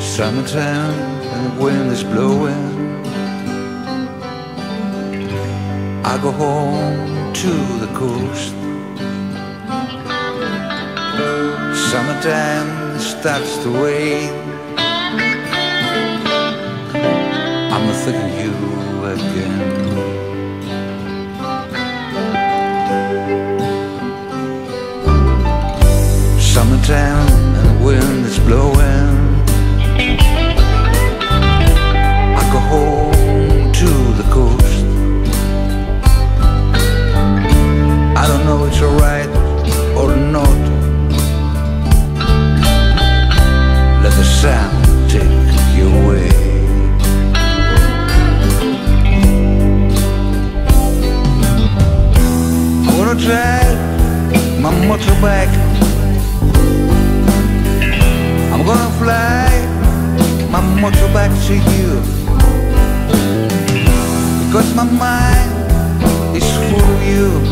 Summertime and the wind is blowing. I go home to the coast. Summertime starts to wane. I'm thinking you again. Summertime and the wind is blowing. Motorbike. I'm gonna fly my motorbike to you. Because my mind is full of you.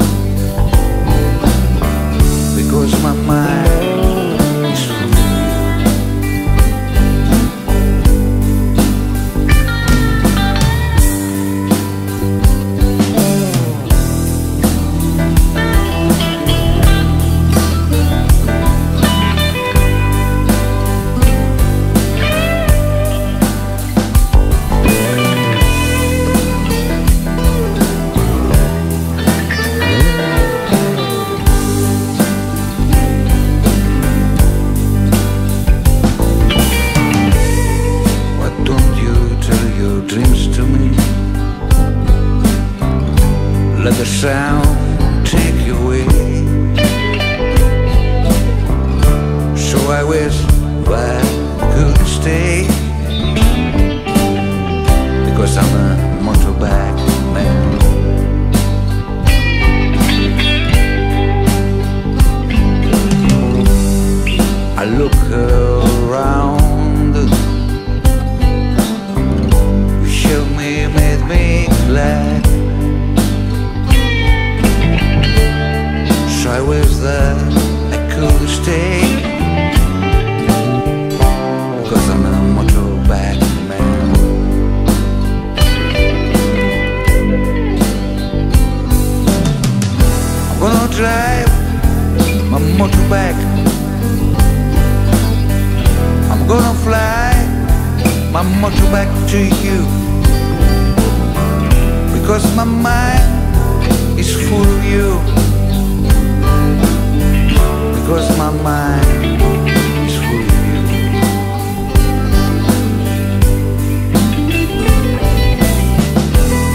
Let the sound take you away. So I wish I drive. My motorbike. I'm gonna fly my motorbike to you. Because my mind is full of you. Because my mind is full of you.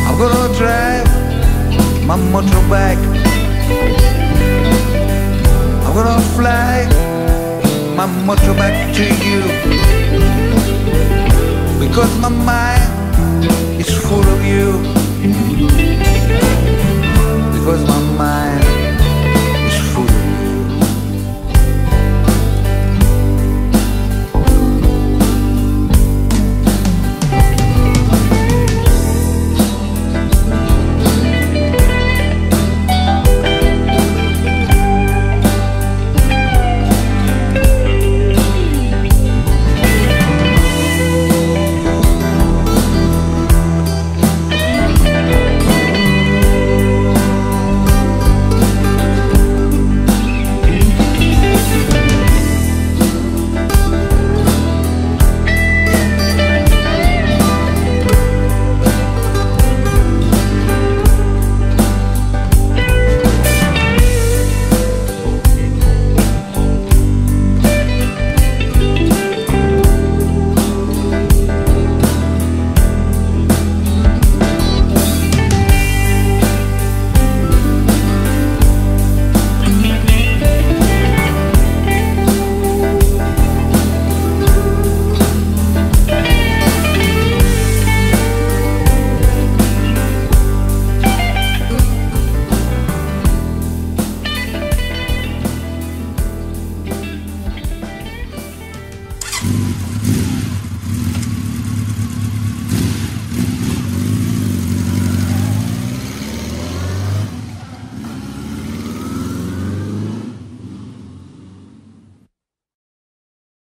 I'm gonna drive my motorbike